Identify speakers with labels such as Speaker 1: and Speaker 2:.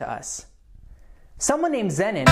Speaker 1: to us. Someone named Zenon